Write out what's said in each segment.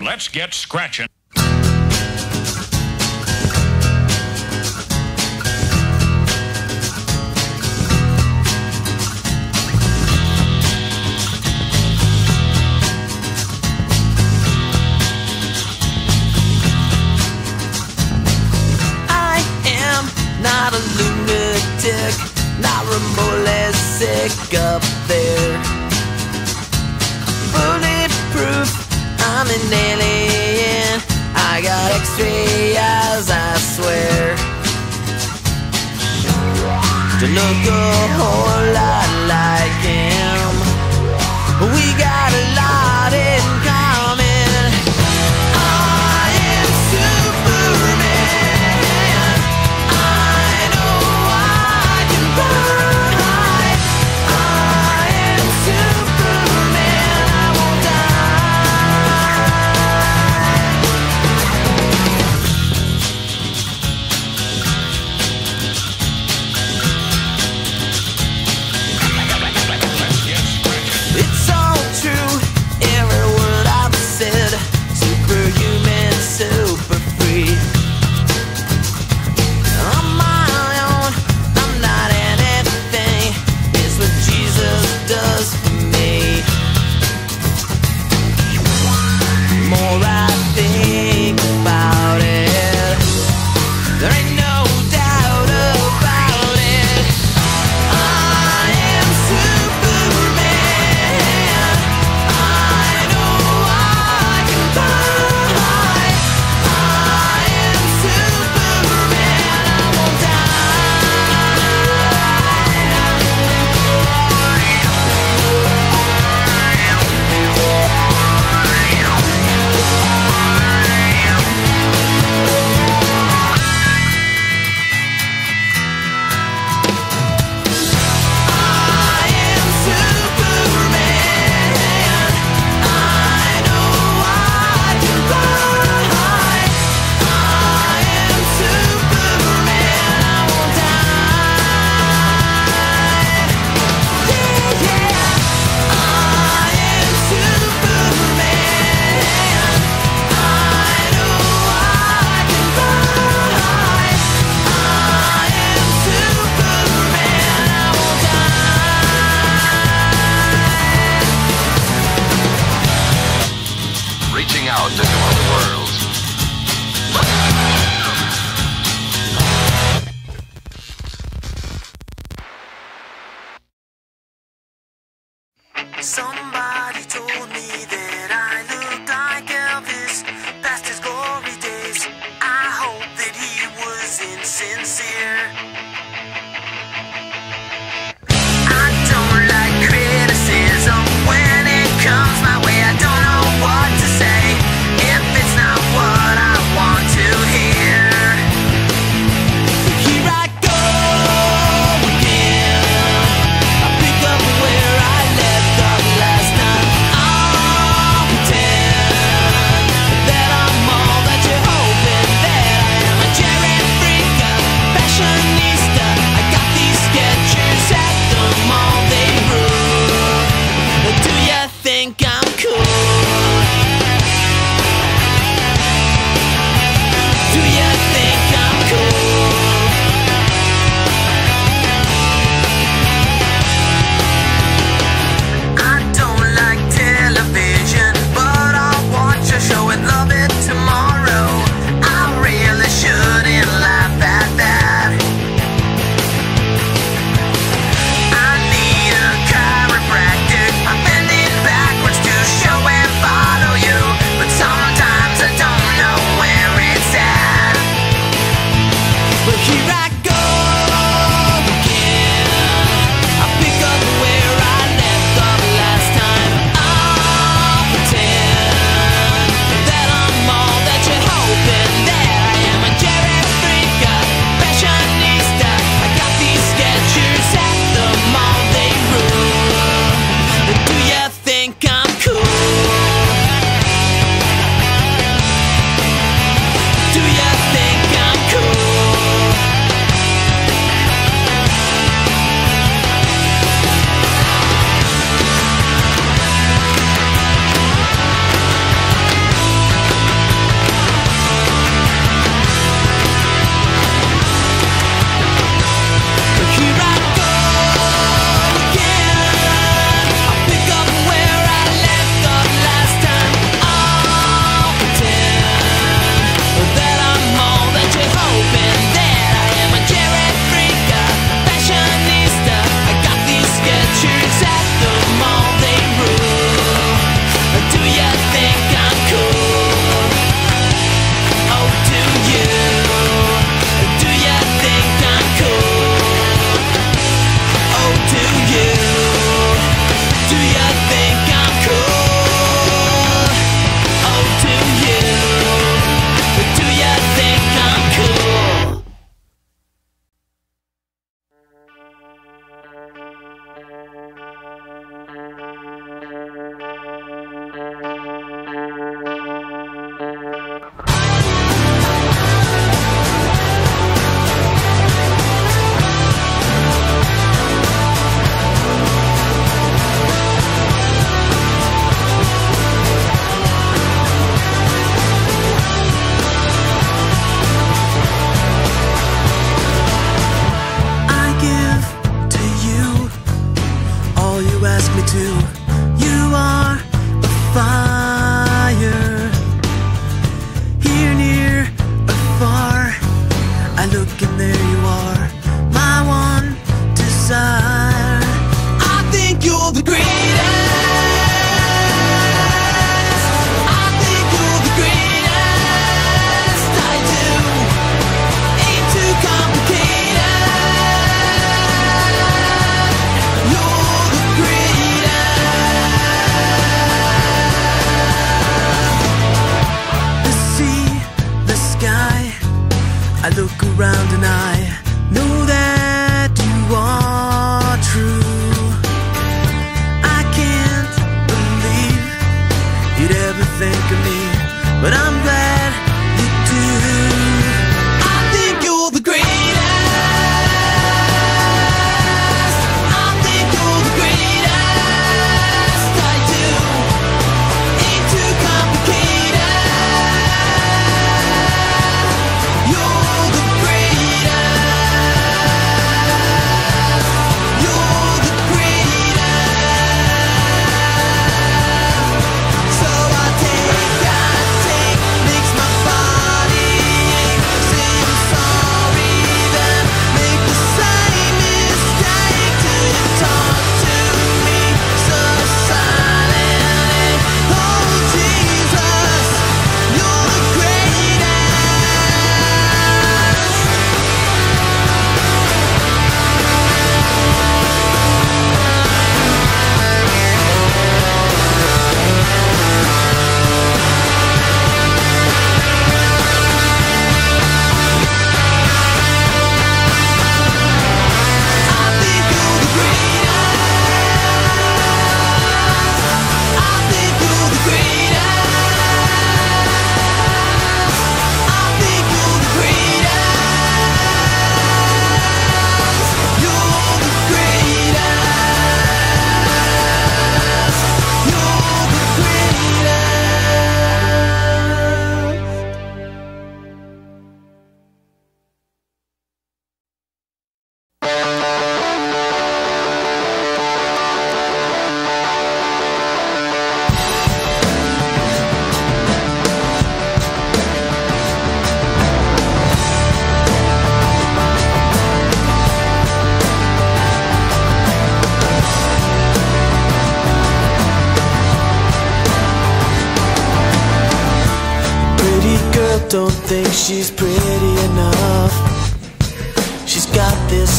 Let's get scratching. To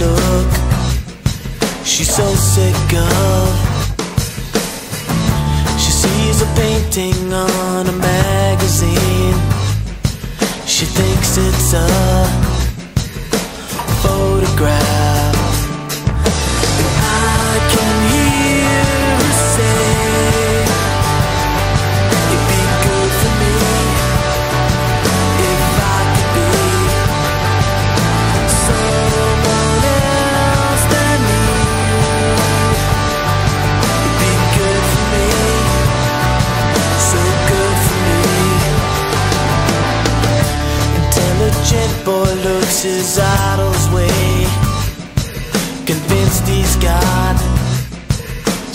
look. She's so sick of. She sees a painting on a magazine. She thinks it's a photograph.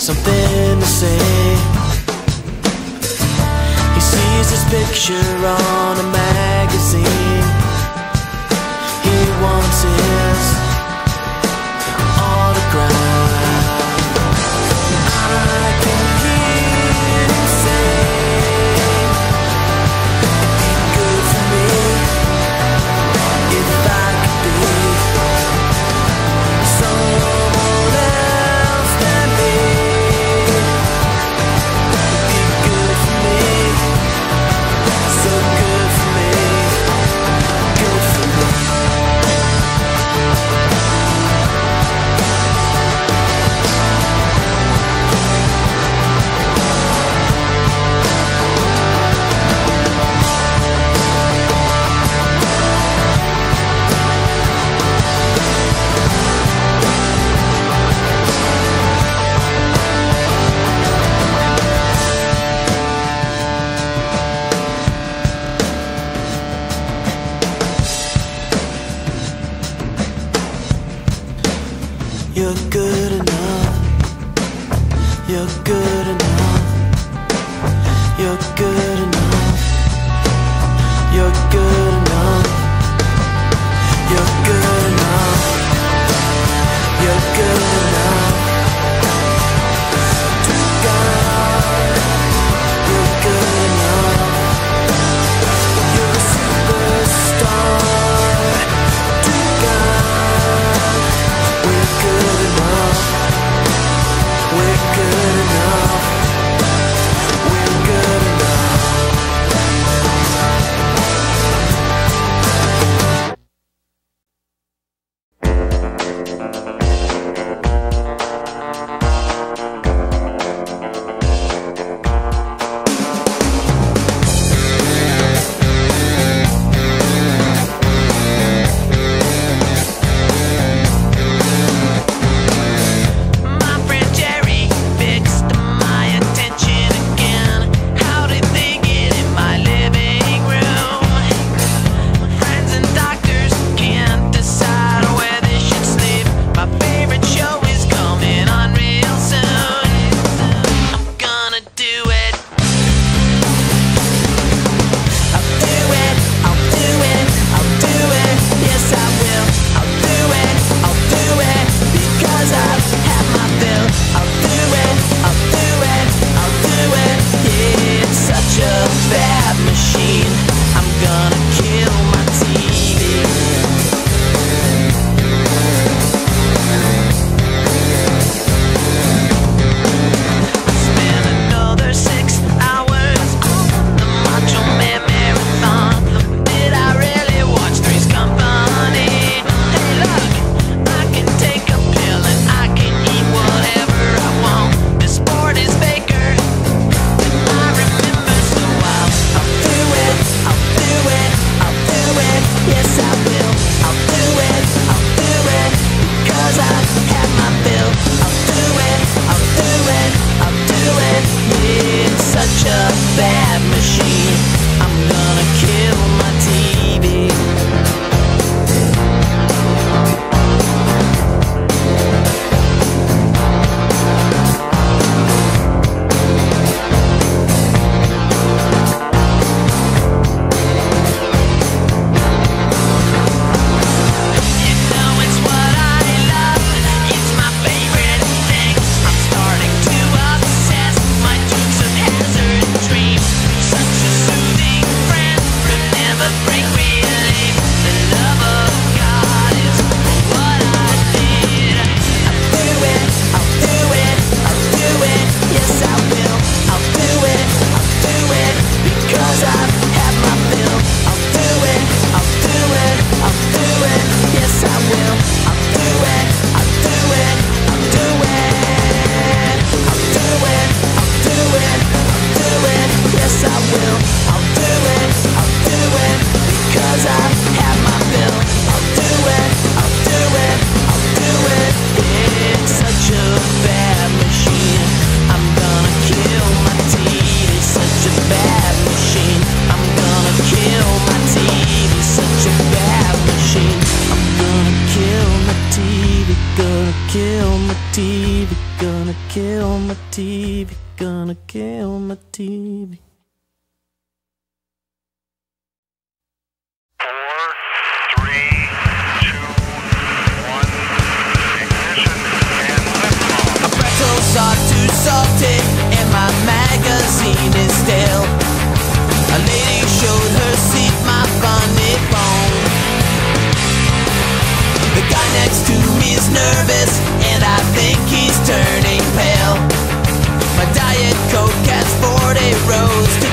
something to say. He sees his picture on a magazine. Gonna kill my TV, gonna kill my TV. Too salty, and my magazine is. A lady showed her seat, my funny bone. The guy next to me is nervous, and I think he's turning diet coke has 40 rows.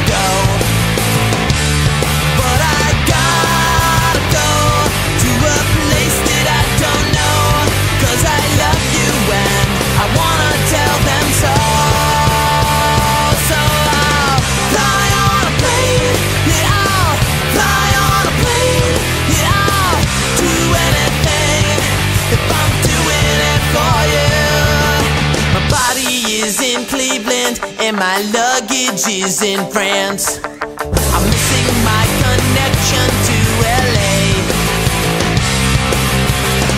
and my luggage is in France. I'm missing my connection to LA.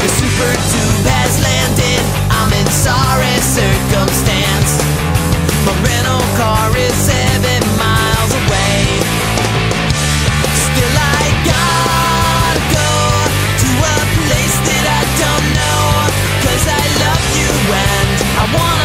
The Super Tube has landed. I'm in sorry circumstance. My rental car is seven miles away. Still, I gotta go to a place that I don't know. Cause I love you and I wanna.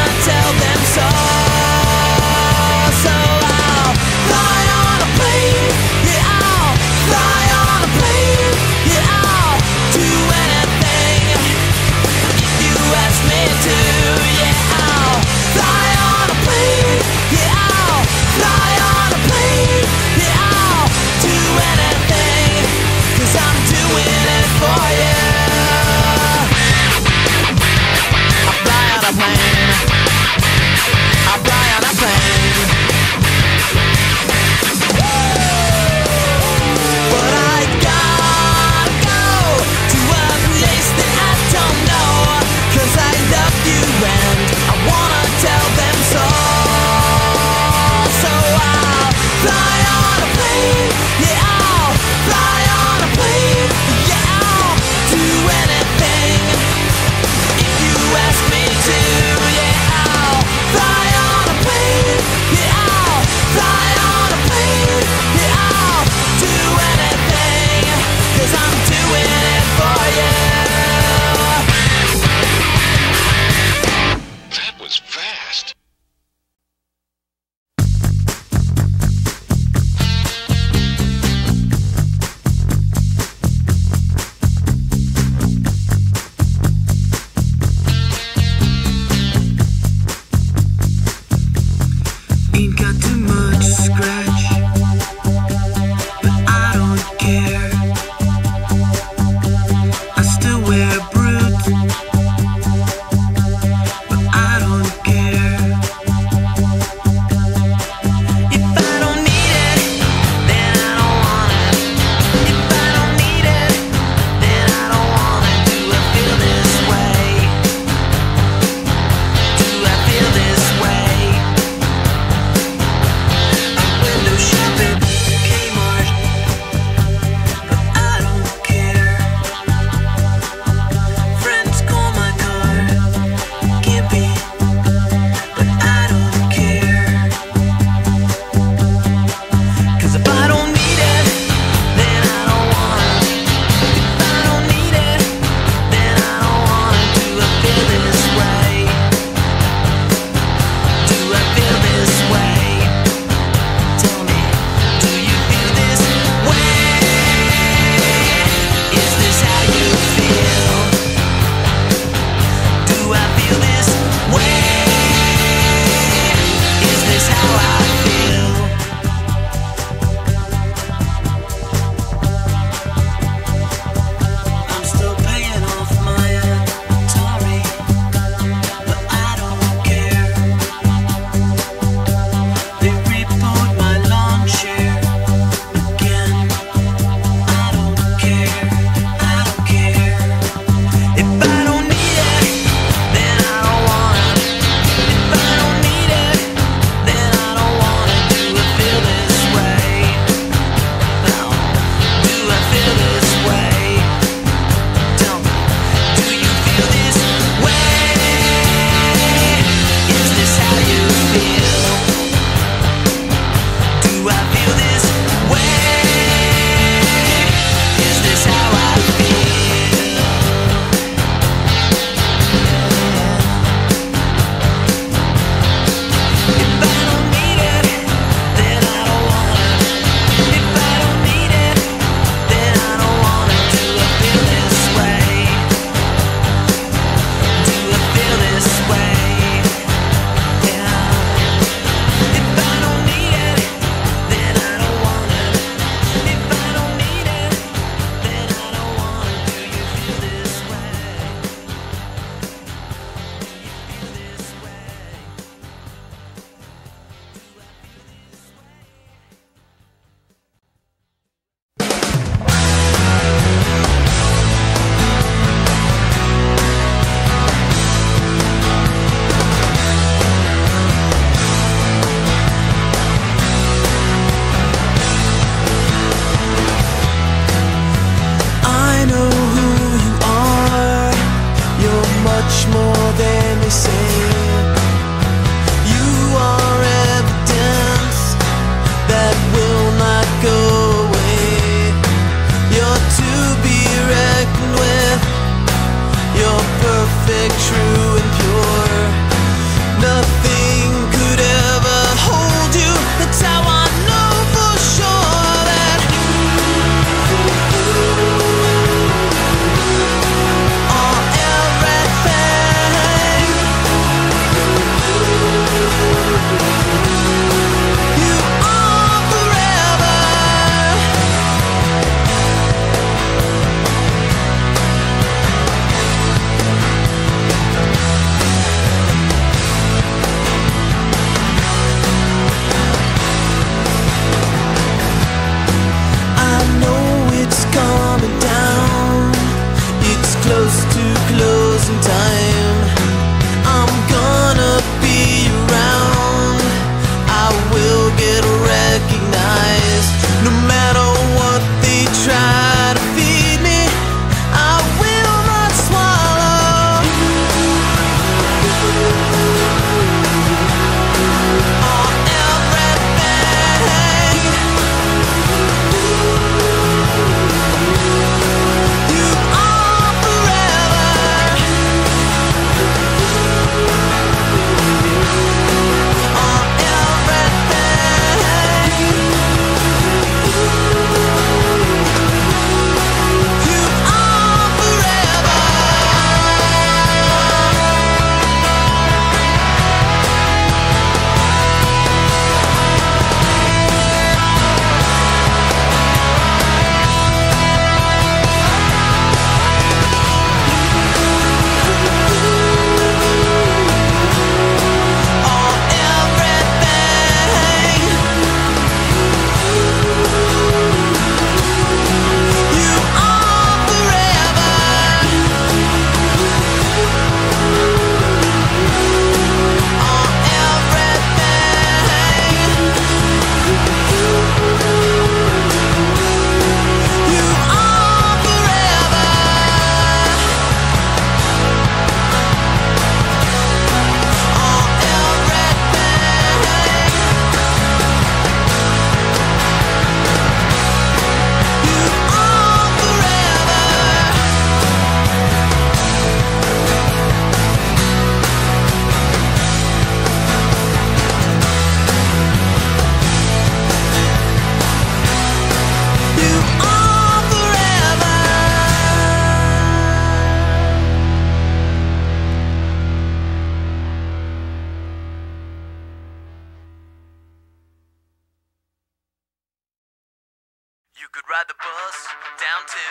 could ride the bus down to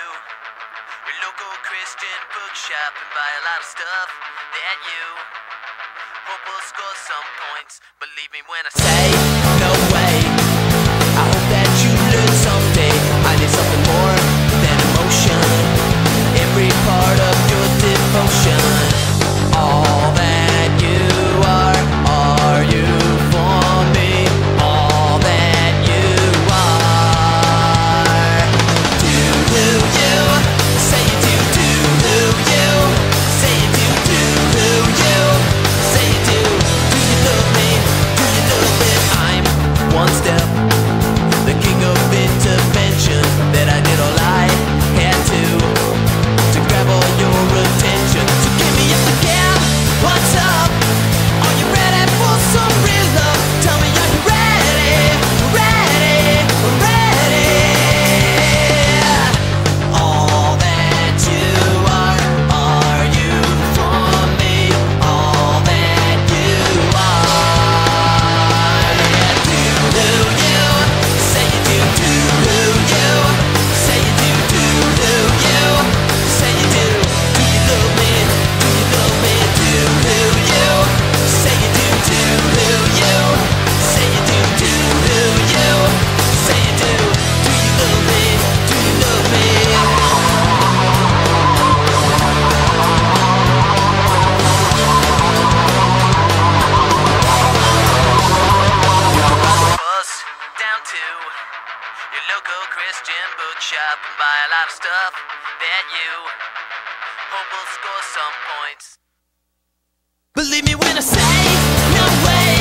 your local Christian bookshop and buy a lot of stuff that you hope will score some points. Believe me when I say, no way. shop and buy a lot of stuff that you hope will score some points. Believe me when I say, no way.